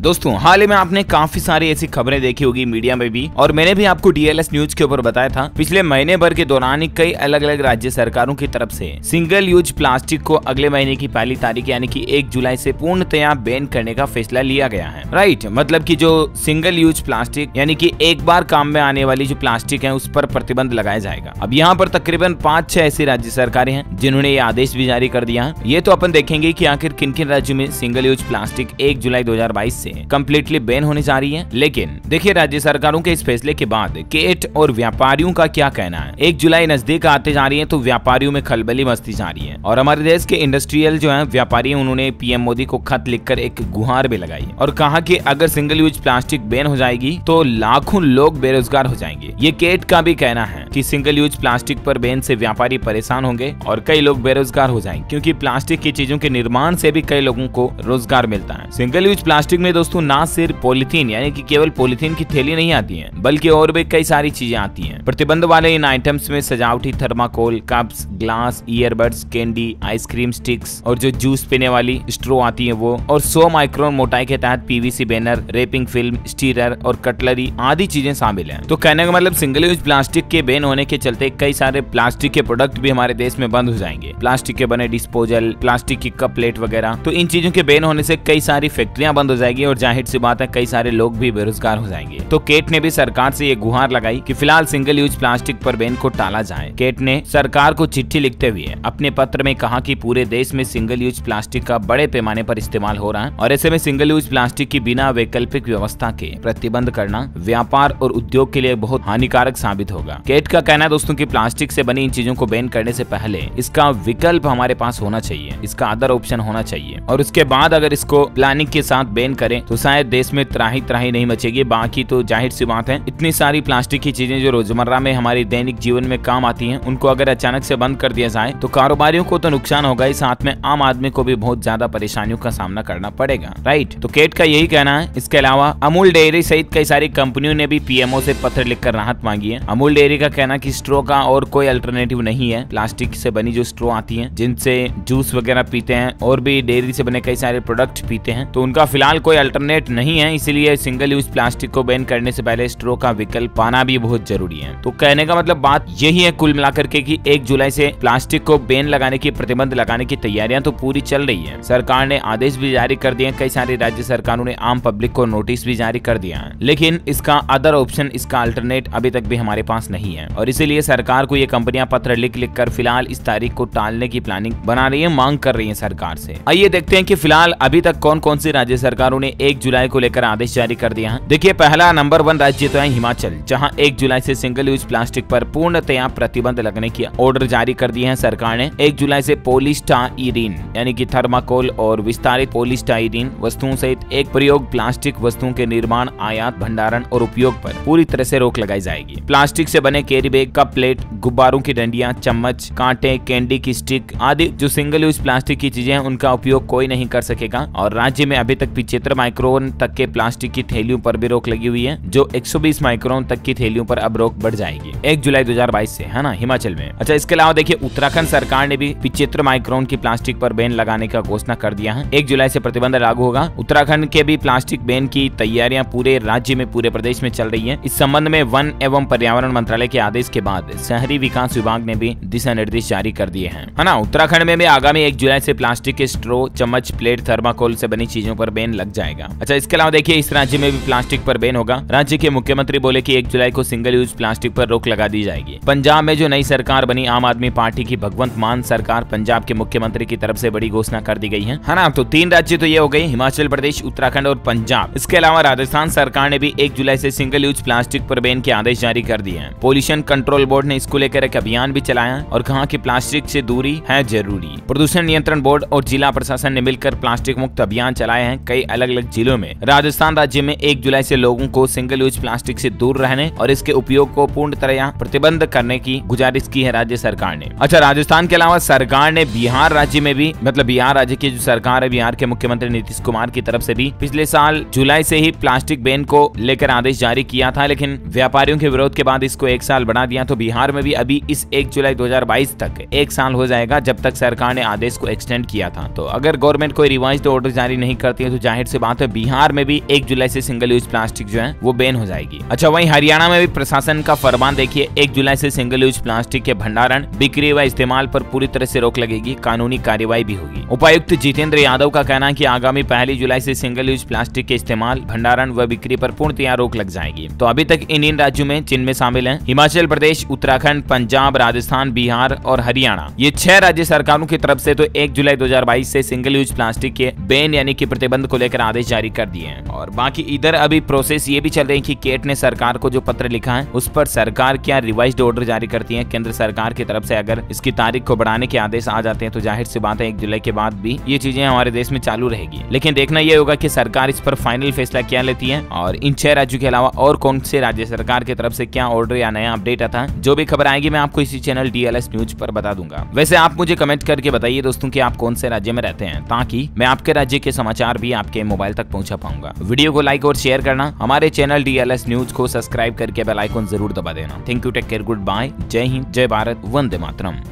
दोस्तों, हाल ही में आपने काफ़ी सारी ऐसी खबरें देखी होगी मीडिया में भी, और मैंने भी आपको डीएलएस न्यूज़ के ऊपर बताया था, पिछले महीने भर के दौरान ही कई अलग अलग राज्य सरकारों की तरफ़ से सिंगल यूज़ प्लास्टिक को अगले महीने की पहली तारीख, यानी कि एक जुलाई से पूर्णतया बैन करने का फैसला लिया गया है। राइट मतलब की जो सिंगल यूज़ प्लास्टिक यानी की एक बार काम में आने वाली जो प्लास्टिक है, उस पर प्रतिबंध लगाया जाएगा। अब यहाँ पर तकरीबन पाँच छह ऐसी राज्य सरकारें हैं, जिन्होंने ये आदेश भी जारी कर दिया है। ये तो अपन देखेंगे की आखिर किन किन राज्यों में सिंगल यूज़ प्लास्टिक एक जुलाई दो से से कम्प्लीटली बैन होने जा रही है। लेकिन, देखिए राज्य सरकारों के इस फैसले के बाद केट और व्यापारियों का क्या कहना है? एक जुलाई नज़दीक आते जा रही है तो व्यापारियों में खलबली मस्ती जा रही है। और हमारे देश के इंडस्ट्रियल जो है, व्यापारी उन्होंने पीएम मोदी को खत लिखकर एक गुहार भी लगाई। और कहा कि अगर सिंगल यूज़ प्लास्टिक बैन हो जाएगी तो लाखों लोग बेरोजगार हो जाएँगे। ये केट का भी कहना है कि सिंगल यूज़ प्लास्टिक पर बैन से व्यापारी परेशान होंगे और कई लोग बेरोजगार हो जाएँगे क्योंकि प्लास्टिक की चीज़ों के निर्माण से भी कई लोगों को रोज़गार मिलता है। सिंगल यूज़ प्लास्टिक में दोस्तों, ना सिर्फ़ पॉलिथीन, यानी कि केवल पॉलिथीन की थैली नहीं आती है, बल्कि और भी कई सारी चीज़ें आती हैं। प्रतिबंध वाले इन आइटम्स में सजावटी thermocol cups glass earbuds candy ice cream sticks और जो जूस पीने वाली स्ट्रो आती है वो, और 100 माइक्रोन मोटाई के तहत PVC banner wrapping film stirrer और कटलरी आदि चीज़ें शामिल है। तो कहने का मतलब सिंगल यूज़ प्लास्टिक के बैन होने के चलते कई सारे प्लास्टिक के प्रोडक्ट भी हमारे देश में बंद हो जाएँगे। प्लास्टिक के बने डिस्पोजल प्लास्टिक की कप प्लेट वगैरह तो इन चीज़ों के बैन होने से कई सारी फैक्ट्रियाँ बंद हो जाएगी और ज़ाहिर सी बात है, कई सारे लोग भी बेरोजगार हो जाएँगे। तो केट ने भी सरकार से ये गुहार लगाई कि फ़िलहाल सिंगल यूज़ प्लास्टिक पर बैन को टाला जाए। केट ने सरकार को चिट्ठी लिखते हुए अपने पत्र में कहा कि पूरे देश में सिंगल यूज़ प्लास्टिक का बड़े पैमाने पर इस्तेमाल हो रहा है और ऐसे में सिंगल यूज़ प्लास्टिक की बिना वैकल्पिक व्यवस्था के प्रतिबंध करना व्यापार और उद्योग के लिए बहुत हानिकारक साबित होगा। केट का कहना है, दोस्तों, की प्लास्टिक से बनी इन चीज़ों को बैन करने से पहले इसका विकल्प हमारे पास होना चाहिए। इसका अदर ऑप्शन होना चाहिए। और उसके बाद अगर इसको प्लानिंग के साथ बैन करें तो शायद देश में त्राही त्राही नहीं मचेगी। बाकी तो ज़ाहिर सी बात है, इतनी सारी प्लास्टिक की चीज़ें जो रोज़मर्रा में हमारे दैनिक जीवन में काम आती है, उनको अगर अचानक से बंद कर दिया जाए तो कारोबारियों को तो नुकसान होगा ही, साथ में आम आदमी को भी बहुत ज़्यादा परेशानियों का सामना करना पड़ेगा। राइट तो केट का यही कहना है। इसके अलावा, अमूल डेयरी सहित कई सारी कंपनियों ने भी पीएमओ से पत्र लिखकर राहत मांगी है। अमूल डेयरी का कहना की स्ट्रो का और कोई अल्टरनेटिव नहीं है। प्लास्टिक से बनी जो स्ट्रो आती है, जिनसे जूस वगैरह पीते हैं, और भी डेयरी से बने कई सारे प्रोडक्ट पीते हैं तो उनका फ़िलहाल कोई अल्टरनेट नहीं है, इसीलिए सिंगल यूज़ प्लास्टिक को बैन करने से पहले स्ट्रो का विकल्प पाना भी बहुत ज़रूरी है। तो कहने का मतलब बात यही है कुल मिलाकर के कि एक जुलाई से प्लास्टिक को बैन लगाने की, प्रतिबंध लगाने की तैयारियाँ तो पूरी चल रही है। सरकार ने आदेश भी जारी कर दिए कई सारी राज्य सरकारों ने आम पब्लिक को नोटिस भी जारी कर दिया है। लेकिन इसका अदर ऑप्शन, इसका अल्टरनेट अभी तक भी हमारे पास नहीं है। और इसीलिए सरकार को ये कंपनियाँ पत्र लिख लिख कर फ़िलहाल इस तारीख को टालने की प्लानिंग बना रही है, मांग कर रही है सरकार से। आइए देखते हैं कि फ़िलहाल अभी तक कौन कौन सी राज्य सरकारों ने एक जुलाई को लेकर आदेश जारी कर दिया है। देखिए, पहला नंबर वन राज्य तो है हिमाचल, जहाँ एक जुलाई से सिंगल यूज़ प्लास्टिक पर पूर्णतया प्रतिबंध लगने की ऑर्डर जारी कर दिए है सरकार ने। एक जुलाई से पोलिस्टाइरीन यानी कि थर्माकोल और विस्तारित पोलिस्टाइरीन वस्तुओं सहित एक प्रयोग प्लास्टिक वस्तुओं के निर्माण, आयात, भंडारण और उपयोग आरोप पूरी तरह ऐसी रोक लगाई जाएगी। प्लास्टिक ऐसी बने कैरी बैग कप प्लेट गुब्बारों की डंडिया, चम्मच, कांटे कैंडी की स्टिक आदि, जो सिंगल यूज़ प्लास्टिक की चीज़ें हैं, उनका उपयोग कोई नहीं कर सकेगा। और राज्य में अभी तक पिछहत्तर माइक्रोन तक के प्लास्टिक की थैलियों पर भी रोक लगी हुई है, जो 120 माइक्रोन तक की थैलियों पर अब रोक बढ़ जाएगी। एक जुलाई 2022 से, है ना, हिमाचल में। अच्छा इसके अलावा देखिए, उत्तराखंड सरकार ने भी पिछहत्तर माइक्रोन की प्लास्टिक पर बैन लगाने का घोषणा कर दिया है। एक जुलाई से प्रतिबंध लागू होगा। उत्तराखंड के भी प्लास्टिक बैन की तैयारियाँ पूरे राज्य में, पूरे प्रदेश में चल रही है। इस संबंध में वन एवं पर्यावरण मंत्रालय के आदेश के बाद शहरी विकास विभाग ने भी दिशा निर्देश जारी कर दिए हैं। है ना, उत्तराखंड में भी आगामी एक जुलाई से प्लास्टिक के स्ट्रो, चम्मच, प्लेट, थर्माकोल से बनी चीज़ों पर बैन लग जाएगा अच्छा इसके अलावा देखिए, इस राज्य में भी प्लास्टिक पर बैन होगा। राज्य के मुख्यमंत्री बोले कि एक जुलाई को सिंगल यूज़ प्लास्टिक पर रोक लगा दी जाएगी। पंजाब में जो नई सरकार बनी, आम आदमी पार्टी की भगवंत मान सरकार, पंजाब के मुख्यमंत्री की तरफ़ से बड़ी घोषणा कर दी गई है। है ना तो तीन राज्य तो ये हो गए, हिमाचल प्रदेश, उत्तराखंड और पंजाब। इसके अलावा राजस्थान सरकार ने भी एक जुलाई से सिंगल यूज़ प्लास्टिक पर बैन के आदेश जारी कर दिए हैं। पोल्यूशन कंट्रोल बोर्ड ने इसको लेकर एक अभियान भी चलाया और कहा कि प्लास्टिक से दूरी है ज़रूरी। प्रदूषण नियंत्रण बोर्ड और जिला प्रशासन ने मिलकर प्लास्टिक मुक्त अभियान चलाए हैं। कई अलग अलग जिलों में। राजस्थान राज्य में एक जुलाई ऐसी लोगों को सिंगल यूज़ प्लास्टिक ऐसी दूर रहने और इसके उपयोग को पूर्ण तरह प्रतिबंध करने की गुजारिश की है राज्य सरकार ने। अच्छा राजस्थान के अलावा सरकार ने बिहार राज्य में भी मतलब बिहार राज्य की जो सरकार है, बिहार के मुख्यमंत्री नीतीश कुमार की तरफ़ से भी पिछले साल जुलाई से ही प्लास्टिक बैन को लेकर आदेश जारी किया था, लेकिन व्यापारियों के विरोध के बाद इसको एक साल बढ़ा दिया तो बिहार में भी अभी इस एक जुलाई 2022 तक एक साल हो जाएगा जब तक सरकार ने आदेश को एक्सटेंड किया था। तो अगर गवर्नमेंट कोई रिवाइज ऑर्डर जारी नहीं करती है तो ज़ाहिर सी बात है बिहार में भी एक जुलाई से सिंगल यूज़ प्लास्टिक जो है, वो बैन हो जाएगी। अच्छा वही हरियाणा में भी प्रशासन का फरमान देखिए, एक जुलाई से सिंगल यूज़ प्लास्टिक के भंडारण, बिक्री व इस्तेमाल पर पूरी तरह से रोक लगेगी, कानूनी कार्यवाही भी होगी। उपायुक्त जितेंद्र यादव का कहना है की आगामी पहली जुलाई से सिंगल यूज़ प्लास्टिक के इस्तेमाल, भंडारण व बिक्री पर पूर्णतया रोक लग जाएगी। तो अभी तक इन इन राज्यों में जिनमें शामिल है। हिमाचल प्रदेश, उत्तराखंड, पंजाब, राजस्थान, बिहार और हरियाणा। ये छह राज्य सरकारों की तरफ़ से तो एक जुलाई 2022 से सिंगल यूज़ प्लास्टिक के बैन यानी कि प्रतिबंध को लेकर आदेश जारी कर दिए हैं। और बाकी इधर अभी प्रोसेस ये भी चल रही है कि केट ने सरकार को जो पत्र लिखा है, उस पर सरकार क्या रिवाइज ऑर्डर जारी करती है? केंद्र सरकार की तरफ़ से अगर इसकी तारीख को बढ़ाने के आदेश आ जाते हैं तो ज़ाहिर सी बात है, एक जुलाई के बाद भी ये चीज़ें हमारे देश में चालू रहेगी। लेकिन देखना यह होगा की सरकार इस पर फाइनल फैसला क्या लेती है, और इन छह राज्यों के अलावा और कौन से राज्य सरकार की तरफ़ से क्या ऑर्डर या नया अपडेट आता है, जो भी खबर आएगी, मैं आपको इसी चैनल डीएलएस न्यूज़ पर बता दूँगा। वैसे आप मुझे कमेंट करके बताइए दोस्तों की आप कौन से राज्य में रहते हैं, ताकि मैं आपके राज्य के समाचार भी आपके मोबाइल तक पहुँचा पाऊँगा। वीडियो को लाइक और शेयर करना। हमारे चैनल डीएलएस न्यूज़ को सब्सक्राइब करके बेलाइकॉन ज़रूर दबा देना। Thank you take care good bye जय हिंद, जय भारत, वंदे मातरम।